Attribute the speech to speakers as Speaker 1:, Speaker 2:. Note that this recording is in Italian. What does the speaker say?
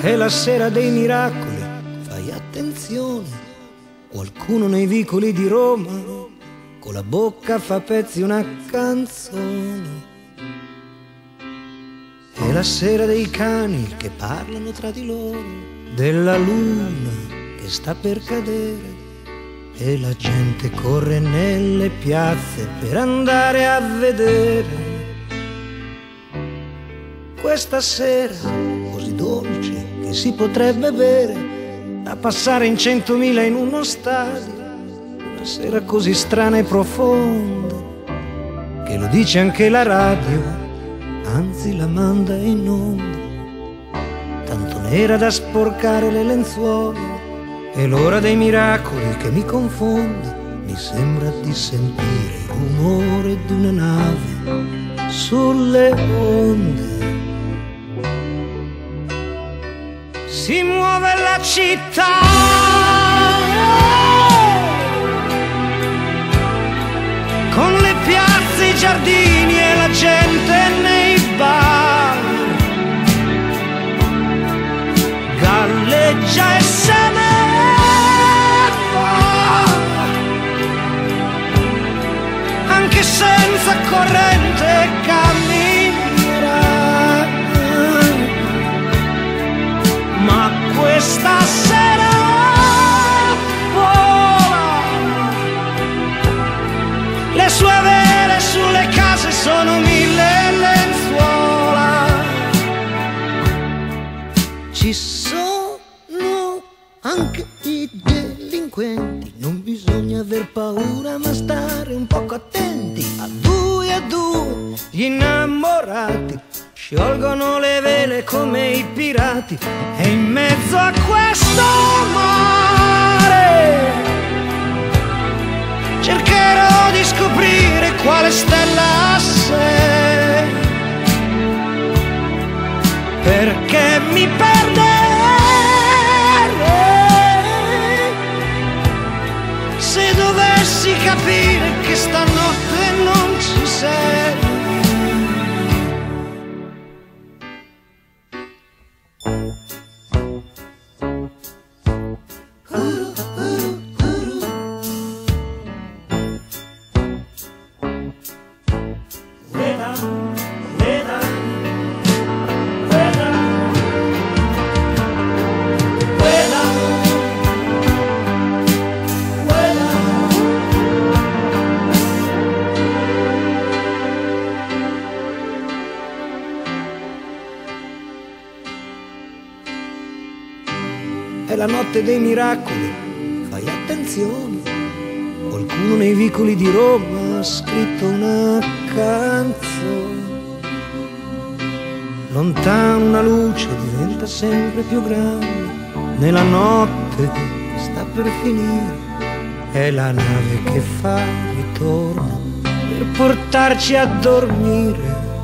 Speaker 1: È la sera dei miracoli, fai attenzione. Qualcuno nei vicoli di Roma con la bocca fa pezzi una canzone. È la sera dei cani che parlano tra di loro, della luna che sta per cadere e la gente corre nelle piazze per andare a vedere. Questa sera che si potrebbe bere da passare in centomila in uno stadio, una sera così strana e profonda che lo dice anche la radio, anzi la manda in onda, tanto nera da sporcare le lenzuola è l'ora dei miracoli che mi confonde, mi sembra di sentire il rumore di una nave sulle onde. Città. Con le piazze, i giardini e la gente nei bar. Galleggia e se ne anche senza corrente Ci sono anche i delinquenti, non bisogna aver paura ma stare un poco attenti. A due a due gli innamorati sciolgono le vele come i pirati e in mezzo a questo mare perché mi perderei se dovessi capire che stanotte non ci sei. È la notte dei miracoli, fai attenzione. Qualcuno nei vicoli di Roma ha scritto una canzone. Lontano una luce diventa sempre più grande. Nella notte sta per finire. È la nave che fa ritorno per portarci a dormire.